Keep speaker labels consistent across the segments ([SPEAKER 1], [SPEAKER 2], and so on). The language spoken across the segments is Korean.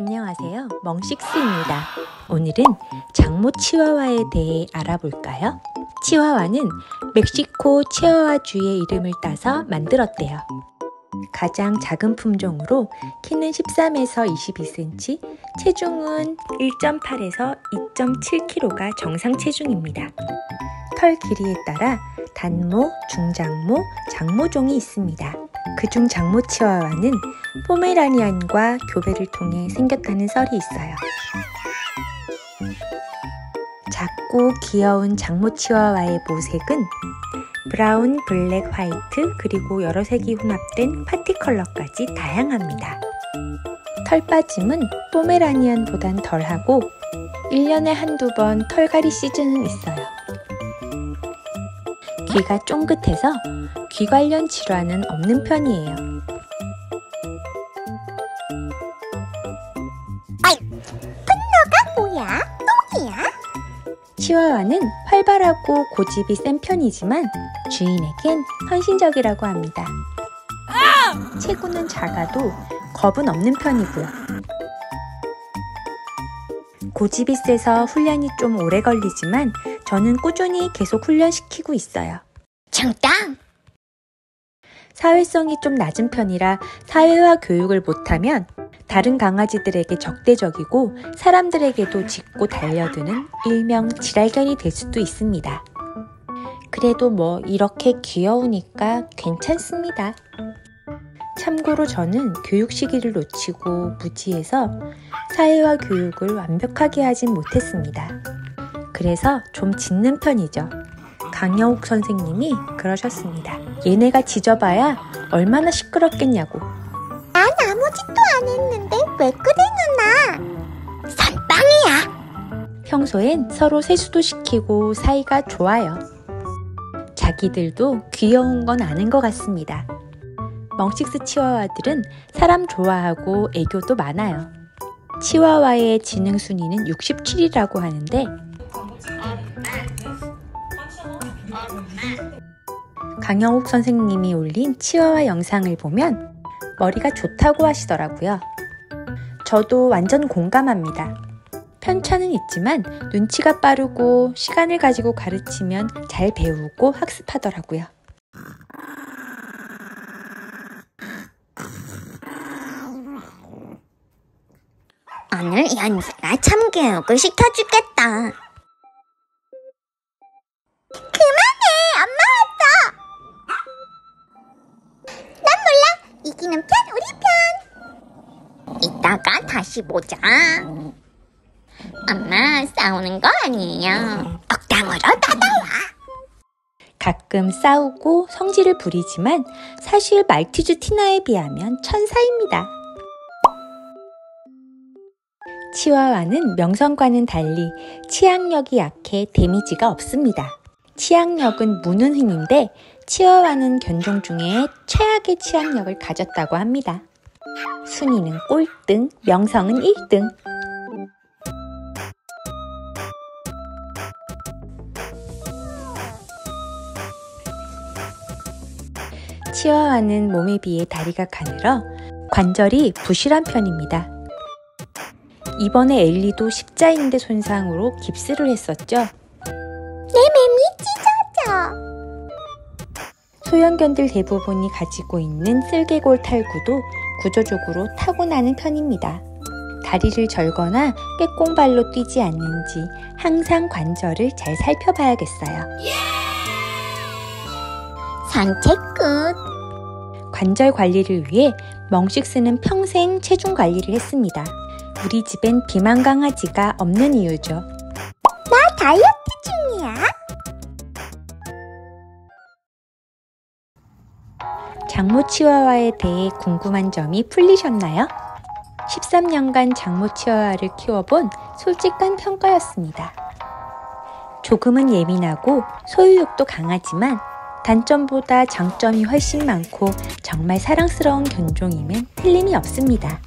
[SPEAKER 1] 안녕하세요. 멍식스입니다. 오늘은 장모 치와와에 대해 알아볼까요? 치와와는 멕시코 치와와주의 이름을 따서 만들었대요. 가장 작은 품종으로 키는 13에서 22cm, 체중은 1.8에서 2.7kg가 정상 체중입니다. 털 길이에 따라 단모, 중장모, 장모종이 있습니다. 그중 장모 치와와는 포메라니안과 교배를 통해 생겼다는 썰이 있어요. 작고 귀여운 장모 치와와의 모색은 브라운, 블랙, 화이트, 그리고 여러 색이 혼합된 파티 컬러까지 다양합니다. 털 빠짐은 포메라니안보단 덜하고 1년에 한두 번 털갈이 시즌은 있어요. 귀가 쫑긋해서 귀 관련 질환은 없는 편이에요.
[SPEAKER 2] 아이, 분노가 뭐야? 똥이야?
[SPEAKER 1] 치와와는 활발하고 고집이 센 편이지만 주인에겐 헌신적이라고 합니다. 체구는 작아도 겁은 없는 편이고요. 고집이 세서 훈련이 좀 오래 걸리지만 저는 꾸준히 계속 훈련시키고 있어요.
[SPEAKER 2] 정당!
[SPEAKER 1] 사회성이 좀 낮은 편이라 사회화 교육을 못하면 다른 강아지들에게 적대적이고 사람들에게도 짖고 달려드는 일명 지랄견이 될 수도 있습니다. 그래도 뭐 이렇게 귀여우니까 괜찮습니다. 참고로 저는 교육 시기를 놓치고 무지해서 사회화 교육을 완벽하게 하진 못했습니다. 그래서 좀 짖는 편이죠. 강여욱 선생님이 그러셨습니다. 얘네가 짖어봐야 얼마나 시끄럽겠냐고.
[SPEAKER 2] 난 아무 짓도 안 했는데 왜 그래 누나? 선빵이야!
[SPEAKER 1] 평소엔 서로 세수도 시키고 사이가 좋아요. 자기들도 귀여운 건 아는 것 같습니다. 멍식스 치와와들은 사람 좋아하고 애교도 많아요. 치와와의 지능 순위는 67이라고 하는데 강영욱 선생님이 올린 치와와 영상을 보면 머리가 좋다고 하시더라고요. 저도 완전 공감합니다. 편차는 있지만 눈치가 빠르고 시간을 가지고 가르치면 잘 배우고 학습하더라고요.
[SPEAKER 2] 오늘 연수가 참교육을 시켜주겠다. 이따가 다시 보자. 엄마, 싸우는 거 아니에요. 억당으로 따다와!
[SPEAKER 1] 가끔 싸우고 성질을 부리지만 사실 말티즈 티나에 비하면 천사입니다. 치와와는 명성과는 달리 치악력이 약해 데미지가 없습니다. 치악력은 무는 힘인데 치와와는 견종 중에 최악의 치악력을 가졌다고 합니다. 순위는 꼴등, 명성은 1등. 치와와는 몸에 비해 다리가 가늘어 관절이 부실한 편입니다. 이번에 엘리도 십자인대 손상으로 깁스를 했었죠.
[SPEAKER 2] 내 맴이 찢어져!
[SPEAKER 1] 소형견들 대부분이 가지고 있는 쓸개골 탈구도 구조적으로 타고나는 편입니다. 다리를 절거나 꾀꽁발로 뛰지 않는지 항상 관절을 잘 살펴봐야겠어요.
[SPEAKER 2] 산책 끝!
[SPEAKER 1] 관절 관리를 위해 멍식스는 평생 체중 관리를 했습니다. 우리 집엔 비만 강아지가 없는 이유죠.
[SPEAKER 2] 나 다이어트
[SPEAKER 1] 장모 치와와에 대해 궁금한 점이 풀리셨나요? 13년간 장모 치와와를 키워본 솔직한 평가였습니다. 조금은 예민하고 소유욕도 강하지만 단점보다 장점이 훨씬 많고 정말 사랑스러운 견종이면 틀림이 없습니다.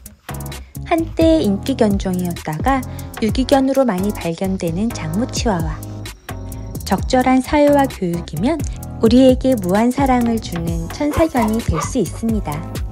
[SPEAKER 1] 한때 인기 견종이었다가 유기견으로 많이 발견되는 장모 치와와. 적절한 사회화 교육이면 우리에게 무한 사랑을 주는 천사견이 될 수 있습니다.